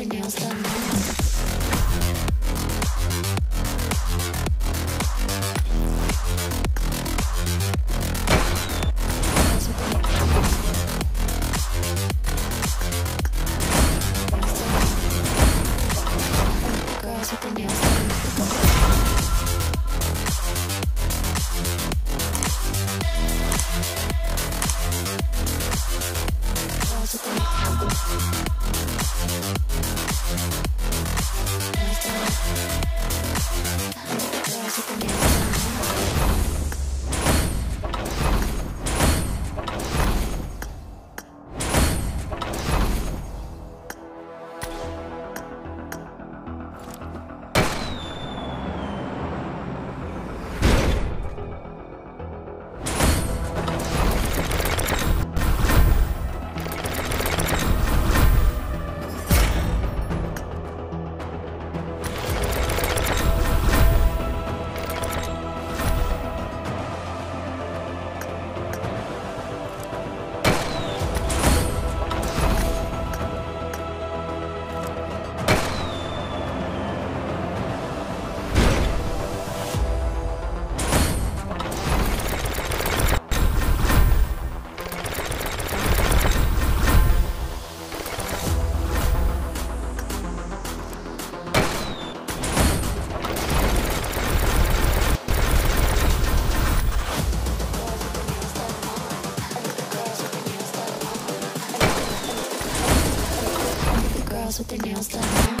their nails done. with their nails done now.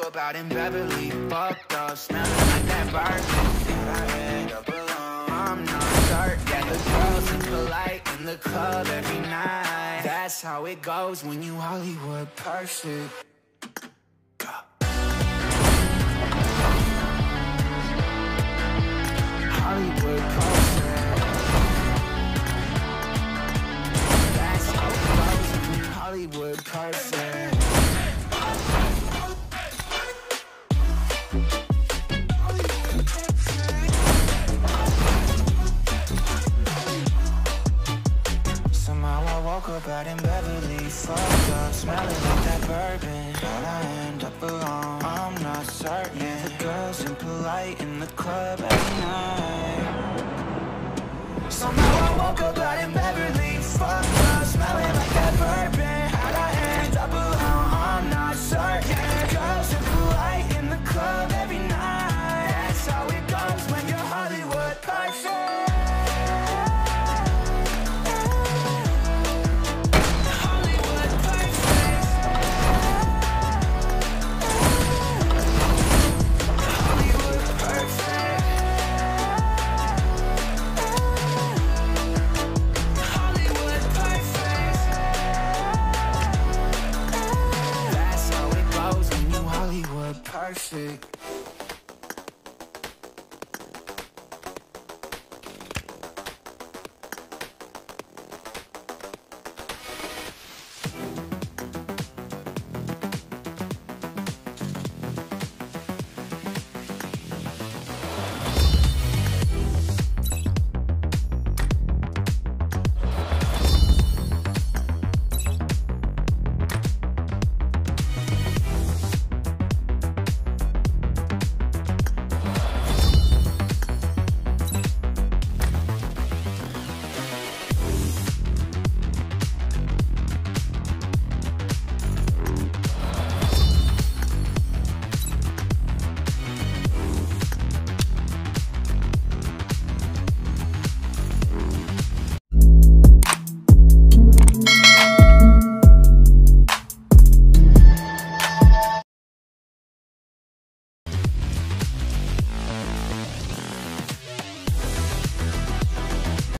Somehow I woke up out in Beverly, fucked up, smelling like that bourbon. I end up alone. I'm not certain. Yeah, the girls impolite in the club every night. That's how it goes when you Hollywood perfect. How'd I end up alone? I'm not certain. The girls impolite in the club at night. Somehow I woke up out in Beverly, fucked